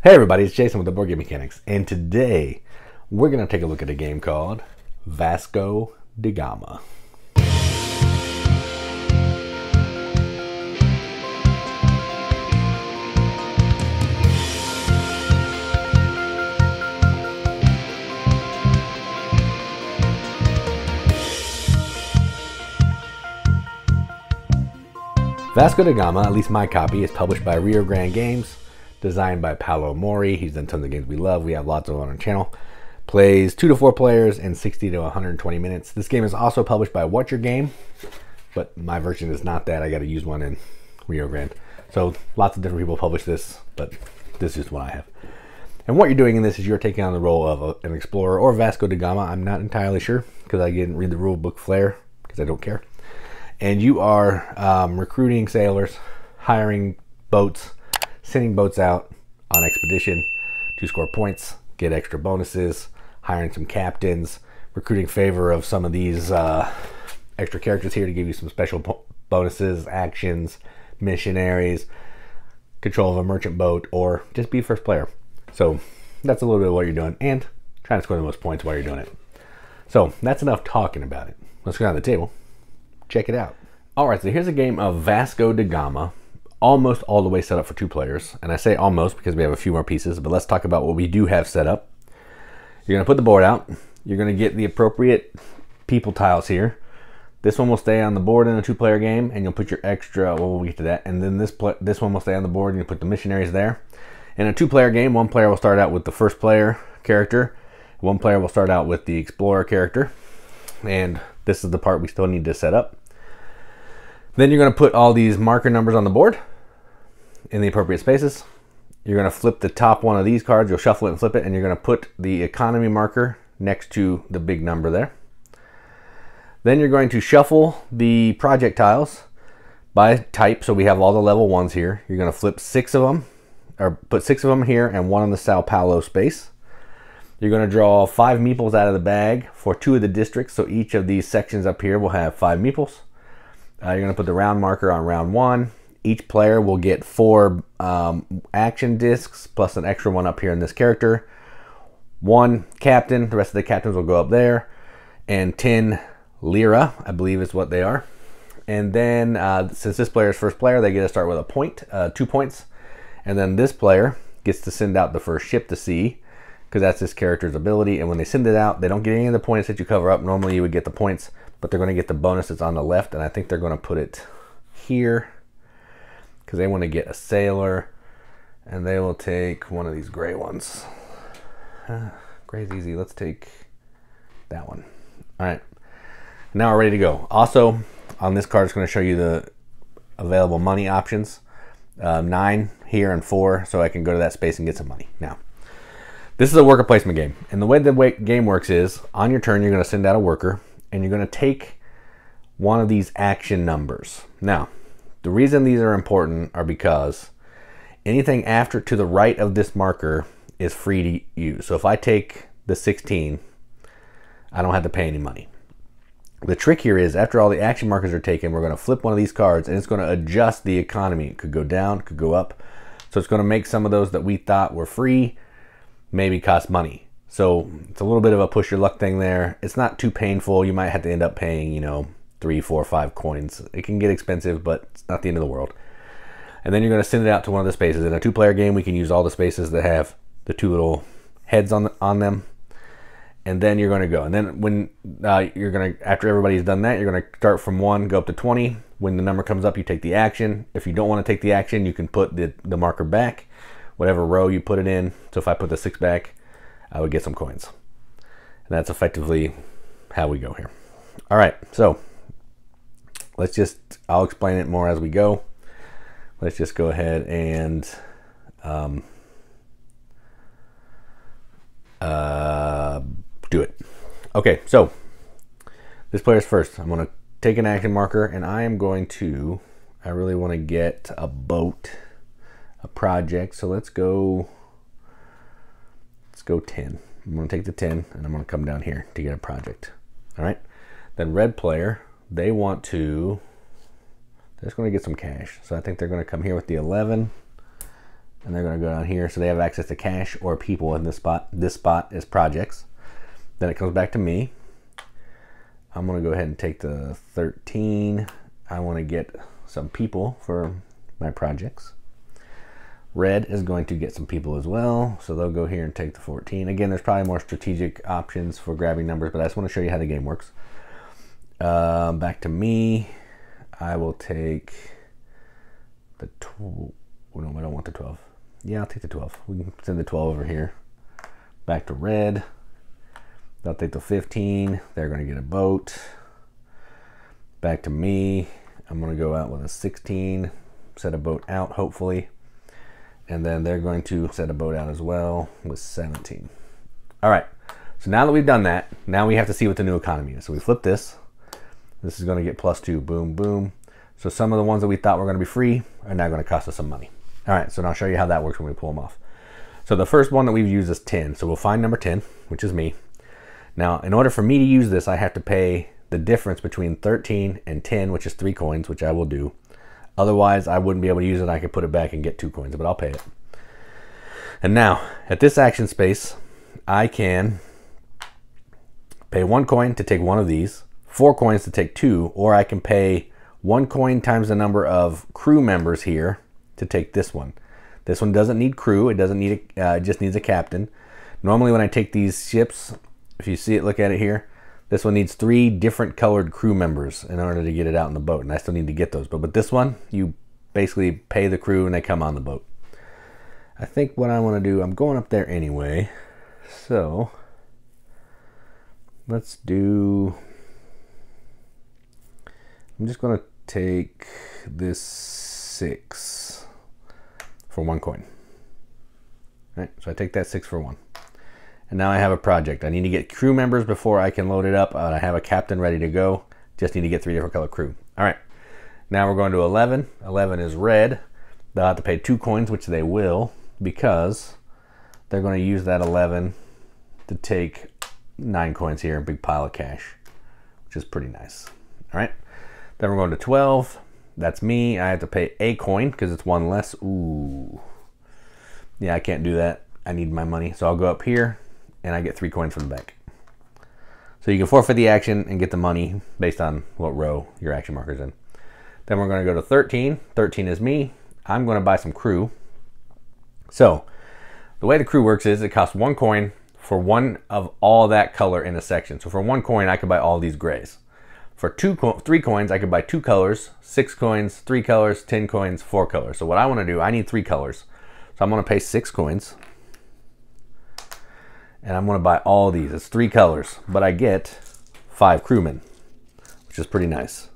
Hey everybody, it's Jason with the Board Game Mechanics, and today we're going to take a look at a game called Vasco da Gama. Vasco da Gama, at least my copy, is published by Rio Grande Games designed by Paolo Mori. He's done tons of games we love. We have lots of on our channel. Plays two to four players in 60 to 120 minutes. This game is also published by What's Your Game, but my version is not that. I got to use one in Rio Grande. So lots of different people publish this, but this is what I have. And what you're doing in this is you're taking on the role of a, an explorer or Vasco da Gama. I'm not entirely sure because I didn't read the rule book flare because I don't care. And you are um, recruiting sailors, hiring boats, sending boats out on expedition to score points, get extra bonuses, hiring some captains, recruiting favor of some of these uh, extra characters here to give you some special bonuses, actions, missionaries, control of a merchant boat, or just be first player. So that's a little bit of what you're doing, and trying to score the most points while you're doing it. So that's enough talking about it. Let's go down the table. Check it out. All right, so here's a game of Vasco da Gama almost all the way set up for two players. And I say almost because we have a few more pieces, but let's talk about what we do have set up. You're going to put the board out. You're going to get the appropriate people tiles here. This one will stay on the board in a two-player game, and you'll put your extra, well, we'll get to that. And then this this one will stay on the board, and you put the missionaries there. In a two-player game, one player will start out with the first player character. One player will start out with the explorer character. And this is the part we still need to set up. Then you're going to put all these marker numbers on the board in the appropriate spaces. You're going to flip the top one of these cards. You'll shuffle it and flip it, and you're going to put the economy marker next to the big number there. Then you're going to shuffle the project tiles by type. So we have all the level ones here. You're going to flip six of them, or put six of them here and one on the Sao Paulo space. You're going to draw five meeples out of the bag for two of the districts. So each of these sections up here will have five meeples. Uh, you're going to put the round marker on round one. Each player will get four um, action discs plus an extra one up here in this character. One captain, the rest of the captains will go up there. And 10 lira, I believe is what they are. And then uh, since this player is first player, they get to start with a point, uh, two points. And then this player gets to send out the first ship to sea because that's this character's ability. And when they send it out, they don't get any of the points that you cover up. Normally you would get the points but they're going to get the bonus that's on the left, and I think they're going to put it here because they want to get a sailor, and they will take one of these gray ones. Uh, gray's easy. Let's take that one. All right. Now we're ready to go. Also, on this card, it's going to show you the available money options. Uh, nine here and four, so I can go to that space and get some money. Now, this is a worker placement game. And the way the game works is, on your turn, you're going to send out a worker and you're going to take one of these action numbers. Now, the reason these are important are because anything after to the right of this marker is free to use. So if I take the 16, I don't have to pay any money. The trick here is after all the action markers are taken, we're going to flip one of these cards and it's going to adjust the economy. It could go down, could go up. So it's going to make some of those that we thought were free maybe cost money. So it's a little bit of a push your luck thing there. It's not too painful. You might have to end up paying, you know, three, four, five coins. It can get expensive, but it's not the end of the world. And then you're going to send it out to one of the spaces. In a two-player game, we can use all the spaces that have the two little heads on the, on them. And then you're going to go. And then when uh, you're going to, after everybody's done that, you're going to start from one, go up to 20. When the number comes up, you take the action. If you don't want to take the action, you can put the, the marker back, whatever row you put it in. So if I put the six back, I would get some coins. And that's effectively how we go here. All right, so let's just, I'll explain it more as we go. Let's just go ahead and um, uh, do it. Okay, so this player's first. I'm to take an action marker and I am going to, I really want to get a boat, a project. So let's go go 10. I'm to take the 10 and I'm to come down here to get a project. All right. Then red player, they want to, they're just going to get some cash. So I think they're going to come here with the 11 and they're going to go down here. So they have access to cash or people in this spot. This spot is projects. Then it comes back to me. I'm going to go ahead and take the 13. I want to get some people for my projects. Red is going to get some people as well, so they'll go here and take the 14. Again, there's probably more strategic options for grabbing numbers, but I just want to show you how the game works. Uh, back to me, I will take the 12. no, I don't want the 12. Yeah, I'll take the 12. We can send the 12 over here. Back to red. They'll take the 15. They're going to get a boat. Back to me. I'm going to go out with a 16. Set a boat out, hopefully. And then they're going to set a boat out as well with 17. All right. So now that we've done that, now we have to see what the new economy is. So we flip this. This is going to get plus two. Boom, boom. So some of the ones that we thought were going to be free are now going to cost us some money. All right, so now I'll show you how that works when we pull them off. So the first one that we've used is 10. So we'll find number 10, which is me. Now, in order for me to use this, I have to pay the difference between 13 and 10, which is three coins, which I will do. Otherwise, I wouldn't be able to use it. I could put it back and get two coins, but I'll pay it. And now, at this action space, I can pay one coin to take one of these, four coins to take two, or I can pay one coin times the number of crew members here to take this one. This one doesn't need crew. It doesn't need a, uh, it just needs a captain. Normally when I take these ships, if you see it, look at it here, this one needs three different colored crew members in order to get it out in the boat. And I still need to get those. But with this one, you basically pay the crew and they come on the boat. I think what I want to do, I'm going up there anyway. So let's do, I'm just going to take this six for one coin. All right, so I take that six for one. And now I have a project. I need to get crew members before I can load it up. I have a captain ready to go. Just need to get three different color crew. All right, now we're going to 11. 11 is red. They'll have to pay two coins, which they will, because they're going to use that 11 to take nine coins here, a big pile of cash, which is pretty nice. All right, then we're going to 12. That's me. I have to pay a coin because it's one less. Ooh. Yeah, I can't do that. I need my money. So I'll go up here and I get three coins from the bank. So you can forfeit the action and get the money based on what row your action marker's in. Then we're going to go to 13. 13 is me. I'm going to buy some crew. So the way the crew works is it costs one coin for one of all that color in a section. So for one coin, I could buy all these grays. For two, three coins, I could buy two colors, six coins, three colors, 10 coins, four colors. So what I want to do, I need three colors. So I'm going to pay six coins. And I'm to buy all these. It's three colors, but I get five crewmen, which is pretty nice.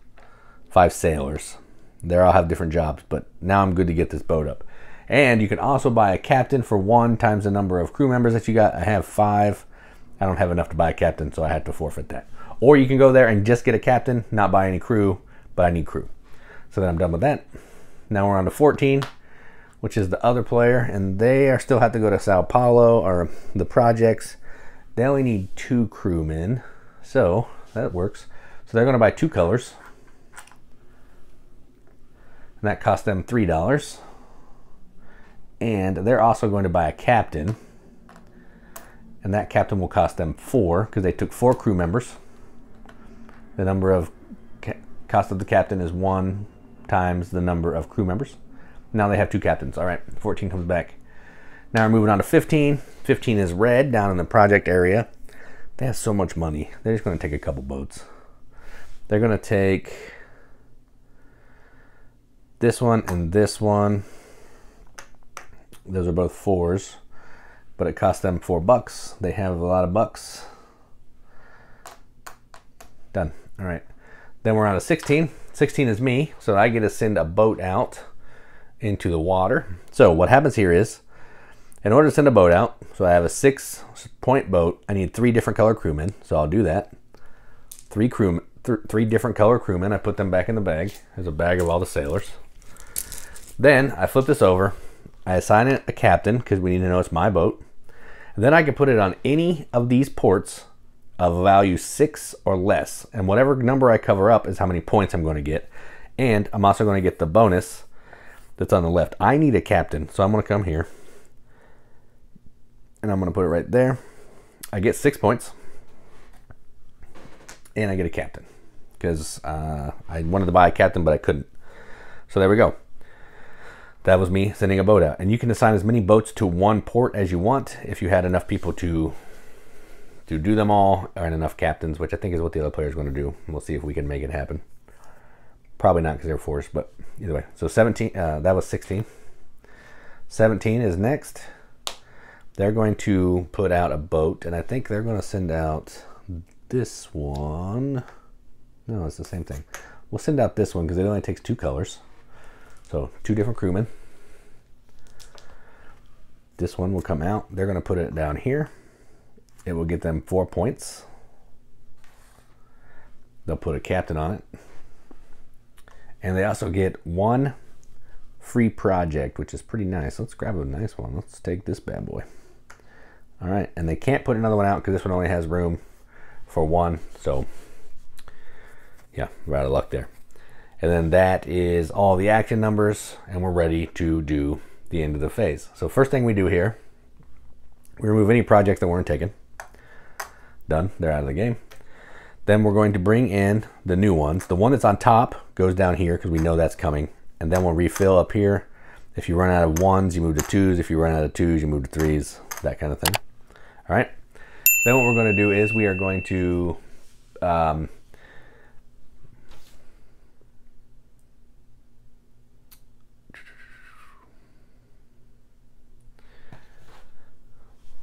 Five sailors. They all have different jobs, but now I'm good to get this boat up. And you can also buy a captain for one times the number of crew members that you got. I have five. I don't have enough to buy a captain, so I had to forfeit that. Or you can go there and just get a captain, not buy any crew, but I need crew. So then I'm done with that. Now we're on to 14, which is the other player, and they are still have to go to Sao Paulo or the projects. They only need two crewmen, so that works. So they're going to buy two colors, and that cost them three dollars. And they're also going to buy a captain, and that captain will cost them four because they took four crew members. The number of cost of the captain is one times the number of crew members. Now they have two captains. All right, 14 comes back. Now we're moving on to 15. 15 is red down in the project area. They have so much money. They're just going to take a couple boats. They're going to take this one and this one. Those are both fours, but it cost them four bucks. They have a lot of bucks. Done. All right. Then we're on to 16. 16 is me, so I get to send a boat out into the water. So what happens here is, in order to send a boat out, so I have a six point boat, I need three different color crewmen, so I'll do that. Three crew, th three different color crewmen, I put them back in the bag. There's a bag of all the sailors. Then I flip this over, I assign it a captain, because we need to know it's my boat. And then I can put it on any of these ports of value six or less. And whatever number I cover up is how many points I'm going to get. And I'm also going to get the bonus. That's on the left. I need a captain, so I'm going to come here. And I'm going to put it right there. I get six points. And I get a captain. Because uh, I wanted to buy a captain, but I couldn't. So there we go. That was me sending a boat out. And you can assign as many boats to one port as you want if you had enough people to to do them all and enough captains, which I think is what the other player is going to do. We'll see if we can make it happen. Probably not because they're forced, but either way. So 17, uh, that was 16. 17 is next. They're going to put out a boat, and I think they're going to send out this one. No, it's the same thing. We'll send out this one because it only takes two colors. So two different crewmen. This one will come out. They're going to put it down here. It will get them four points. They'll put a captain on it. And they also get one free project, which is pretty nice. Let's grab a nice one. Let's take this bad boy. All right, and they can't put another one out because this one only has room for one. So, yeah, we're out of luck there. And then that is all the action numbers, and we're ready to do the end of the phase. So first thing we do here, we remove any projects that weren't taken. Done, they're out of the game. Then we're going to bring in the new ones. The one that's on top goes down here because we know that's coming. And then we'll refill up here. If you run out of ones, you move to twos. If you run out of twos, you move to threes, that kind of thing. All right. Then what we're going to do is we are going to um,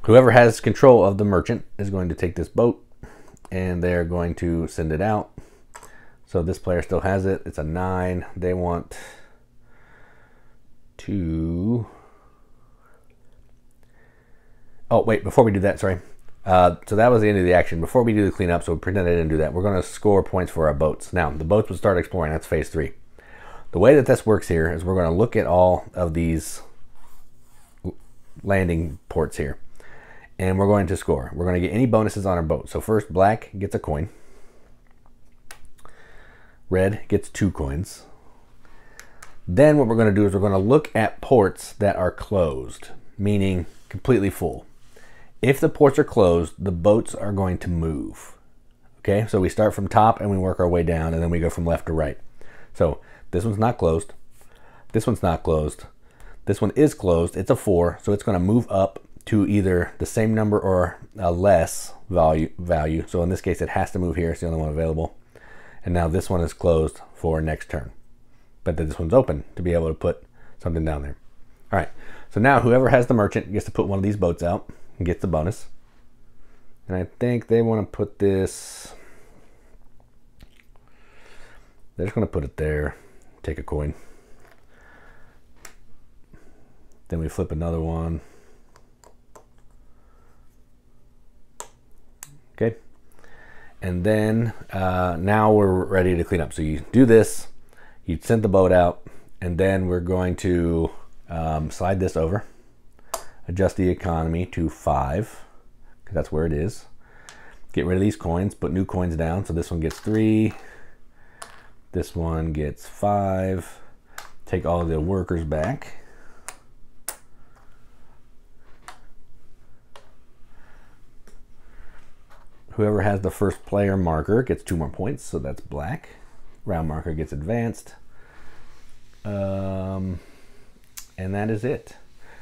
Whoever has control of the merchant is going to take this boat and they're going to send it out. So this player still has it. It's a nine. They want to. Oh, wait, before we do that, sorry. Uh, so that was the end of the action. Before we do the cleanup, so pretend I didn't do that, we're going to score points for our boats. Now, the boats will start exploring. That's phase three. The way that this works here is we're going to look at all of these landing ports here and we're going to score. We're going to get any bonuses on our boat. So first, black gets a coin. Red gets two coins. Then what we're going to do is we're going to look at ports that are closed, meaning completely full. If the ports are closed, the boats are going to move. Okay, so we start from top and we work our way down and then we go from left to right. So this one's not closed. This one's not closed. This one is closed. It's a four, so it's going to move up to either the same number or a less value value. So in this case, it has to move here. It's the only one available. And now this one is closed for next turn. But this one's open to be able to put something down there. All right. So now whoever has the merchant gets to put one of these boats out and gets the bonus. And I think they want to put this. They're just going to put it there. Take a coin. Then we flip another one. Okay. And then uh, now we're ready to clean up. So you do this, you send the boat out, and then we're going to um, slide this over, adjust the economy to five, because that's where it is. Get rid of these coins, put new coins down. So this one gets three, this one gets five. Take all the workers back. Whoever has the first player marker gets two more points, so that's black. Round marker gets advanced. Um, and that is it.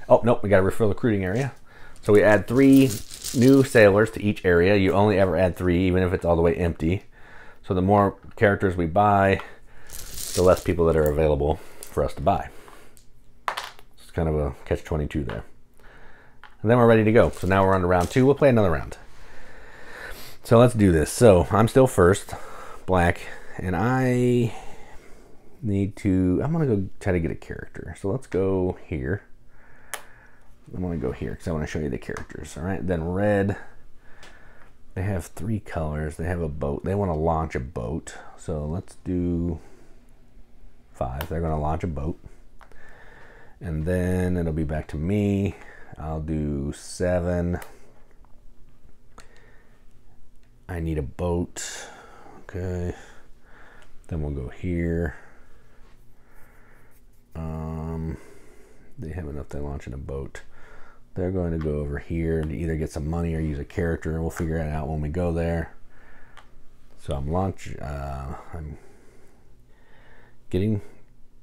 Oh, nope, we got to refill the recruiting area. So we add three new sailors to each area. You only ever add three, even if it's all the way empty. So the more characters we buy, the less people that are available for us to buy. It's kind of a catch-22 there. And then we're ready to go. So now we're on to round two. We'll play another round. So let's do this. So I'm still first, black, and I need to, I'm to go try to get a character. So let's go here. I'm to go here because I want to show you the characters. All right, then red, they have three colors. They have a boat. They want to launch a boat. So let's do five. They're to launch a boat. And then it'll be back to me. I'll do seven. I need a boat. Okay. Then we'll go here. Um, they have enough to launch in a boat. They're going to go over here and either get some money or use a character. We'll figure it out when we go there. So I'm launch. Uh, I'm getting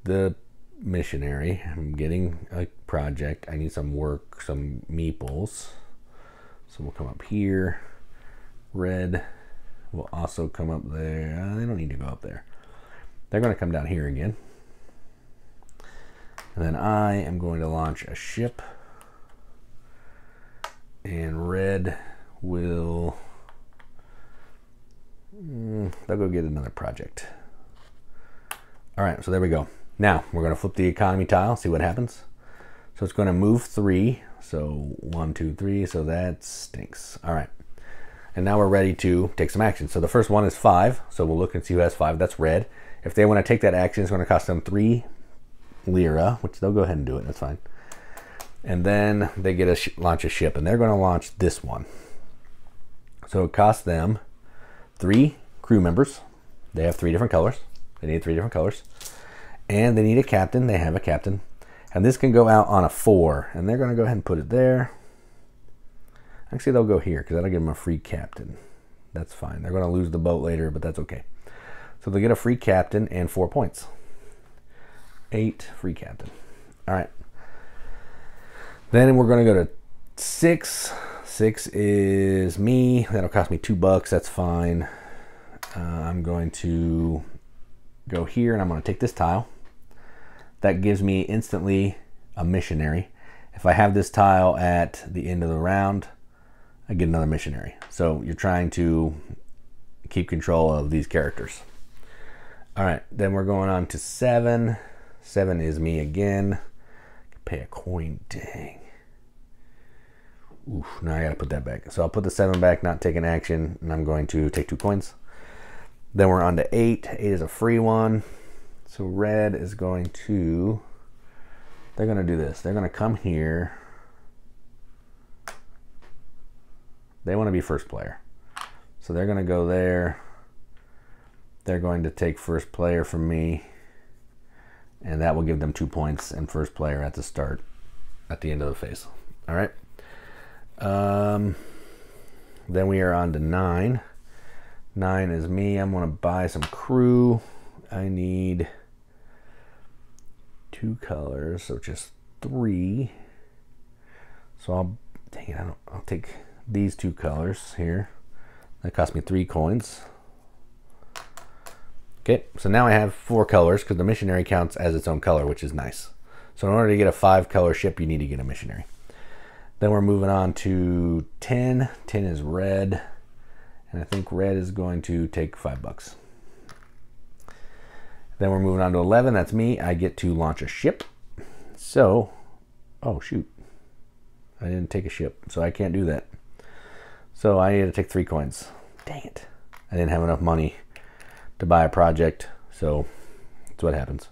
the missionary. I'm getting a project. I need some work, some meeples. So we'll come up here. Red will also come up there. Uh, they don't need to go up there. They're going to come down here again. And then I am going to launch a ship. And red will... Mm, they'll go get another project. All right, so there we go. Now, we're going to flip the economy tile, see what happens. So it's going to move three. So one, two, three. So that stinks. All right. And now we're ready to take some action. So the first one is five. So we'll look and see who has five. That's red. If they want to take that action, it's going to cost them three lira, which they'll go ahead and do it. That's fine. And then they get a launch a ship, and they're going to launch this one. So it costs them three crew members. They have three different colors. They need three different colors. And they need a captain. They have a captain. And this can go out on a four. And they're going to go ahead and put it there. Actually, they'll go here because that'll give them a free captain. That's fine. They're going to lose the boat later, but that's okay. So they'll get a free captain and four points. Eight free captain. All right. Then we're going to go to six. Six is me. That'll cost me two bucks. That's fine. Uh, I'm going to go here and I'm going to take this tile. That gives me instantly a missionary. If I have this tile at the end of the round, I get another missionary. So you're trying to keep control of these characters. All right, then we're going on to seven. Seven is me again. Pay a coin, dang. Oof, now I gotta put that back. So I'll put the seven back, not taking action, and I'm going to take two coins. Then we're on to eight. Eight is a free one. So red is going to, they're to do this. They're to come here. They want to be first player. So they're going to go there. They're going to take first player from me. And that will give them two points and first player at the start, at the end of the phase. All right. Um, then we are on to nine. Nine is me. I'm going to buy some crew. I need two colors, so just three. So I'll, dang it, I don't, I'll take these two colors here. That cost me three coins. Okay, so now I have four colors because the missionary counts as its own color, which is nice. So in order to get a five color ship, you need to get a missionary. Then we're moving on to 10. 10 is red. And I think red is going to take five bucks. Then we're moving on to 11. That's me. I get to launch a ship. So, oh shoot. I didn't take a ship, so I can't do that. So I need to take three coins. Dang it. I didn't have enough money to buy a project, so that's what happens.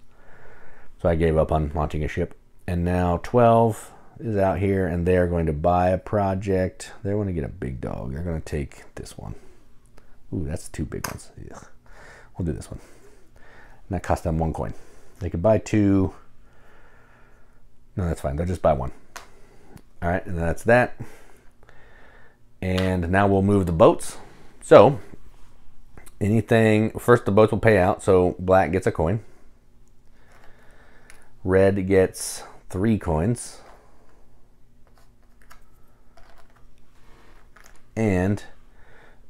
So I gave up on launching a ship. And now 12 is out here, and they're going to buy a project. They want to get a big dog. They're going to take this one. Ooh, that's two big ones. Ugh. We'll do this one. And that cost them one coin. They could buy two. No, that's fine. They'll just buy one. All right, and that's that. And now we'll move the boats. So, anything, first the boats will pay out. So, black gets a coin. Red gets three coins. And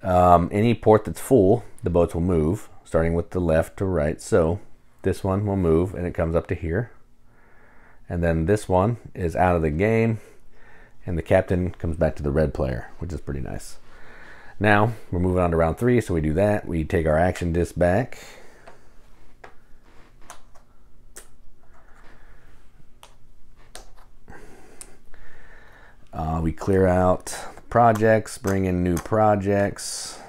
um, any port that's full, the boats will move, starting with the left to right. So this one will move and it comes up to here. And then this one is out of the game and the captain comes back to the red player, which is pretty nice. Now we're moving on to round three, so we do that. We take our action disc back. Uh, we clear out projects, bring in new projects.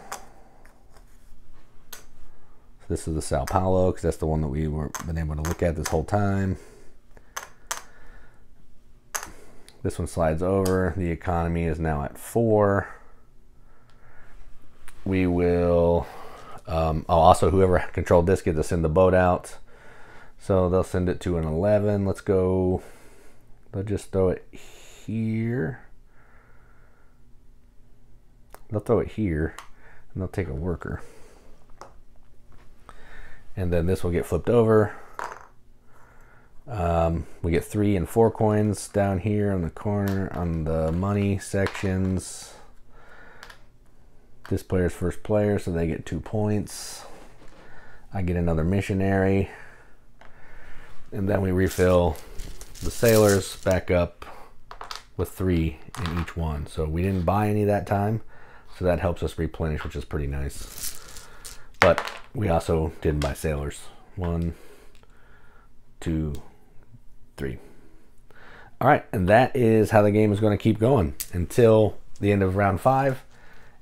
This is the Sao Paulo because that's the one that we were been able to look at this whole time. This one slides over. The economy is now at four. We will, um, oh, also whoever controlled this gets to send the boat out. So they'll send it to an 11. Let's go they'll just throw it here. They'll throw it here, and they'll take a worker. And then this will get flipped over. Um, we get three and four coins down here on the corner on the money sections. This player's first player, so they get two points. I get another missionary. And then we refill the sailors back up with three in each one. So we didn't buy any that time. So that helps us replenish, which is pretty nice. But we also didn't buy sailors. One, two, three. All right, and that is how the game is going to keep going until the end of round five.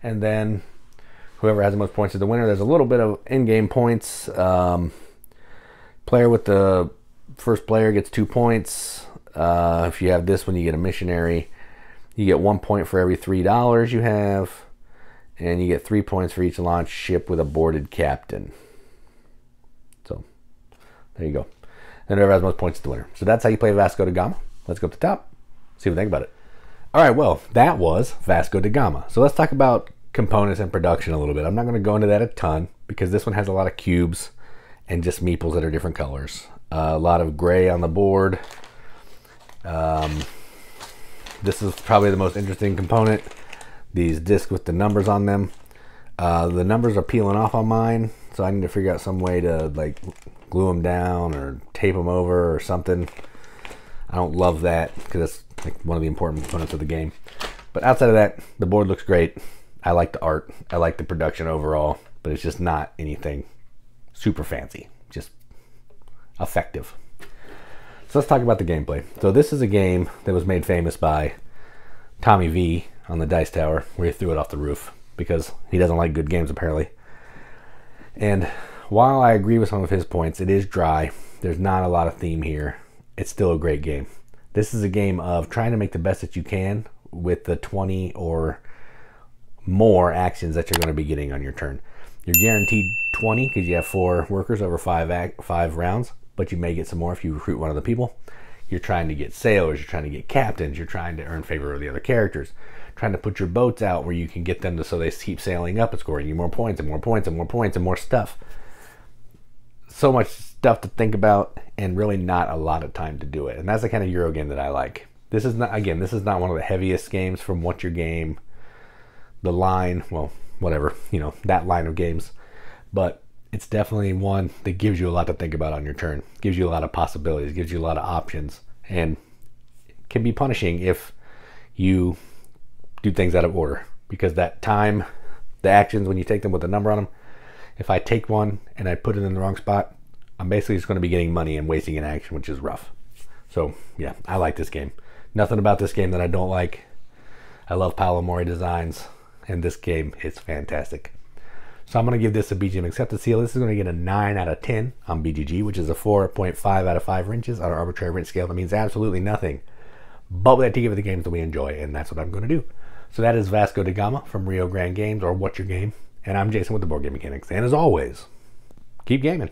And then whoever has the most points is the winner. There's a little bit of in-game points. Um, player with the first player gets two points. Uh, if you have this one, you get a missionary. You get one point for every three dollars you have, and you get three points for each launch ship with a boarded captain. So there you go. And whoever has most points is the winner. So that's how you play Vasco da Gama. Let's go up the top. See what we think about it. All right, well, that was Vasco da Gama. So let's talk about components and production a little bit. I'm not going to go into that a ton because this one has a lot of cubes and just meeples that are different colors. Uh, a lot of gray on the board. Um, this is probably the most interesting component. These discs with the numbers on them. Uh, the numbers are peeling off on mine, so I need to figure out some way to like glue them down or tape them over or something. I don't love that because that's like one of the important components of the game. But outside of that, the board looks great. I like the art. I like the production overall, but it's just not anything super fancy. Just effective. So let's talk about the gameplay. So this is a game that was made famous by Tommy V on the Dice Tower, where he threw it off the roof because he doesn't like good games apparently. And while I agree with some of his points, it is dry. There's not a lot of theme here. It's still a great game. This is a game of trying to make the best that you can with the 20 or more actions that you're going to be getting on your turn. You're guaranteed 20 because you have four workers over five five rounds, but you may get some more if you recruit one of the people. You're trying to get sailors, you're trying to get captains, you're trying to earn favor of the other characters, trying to put your boats out where you can get them to so they keep sailing up and scoring you more points and more points and more points and more stuff so much stuff to think about and really not a lot of time to do it. And that's the kind of Euro game that I like. This is not again, this is not one of the heaviest games from What's Your Game, the line, well, whatever, you know, that line of games. But it's definitely one that gives you a lot to think about on your turn. Gives you a lot of possibilities, gives you a lot of options, and can be punishing if you do things out of order. Because that time, the actions when you take them with a number on them, if I take one and I put it in the wrong spot, I'm basically just going to be getting money and wasting an action, which is rough. So yeah, I like this game. Nothing about this game that I don't like. I love Paolo Mori designs, and this game is fantastic. So I'm going to give this a BGM accepted seal. This is going to get a 9 out of 10 on BGG, which is a 4.5 out of 5 wrenches on our arbitrary wrench scale. That means absolutely nothing. But we have to give it the games that we enjoy, and that's what I'm going to do. So that is Vasco da Gama from Rio Grande Games, or What's Your Game? And I'm Jason with the Board Game Mechanics. And as always, keep gaming.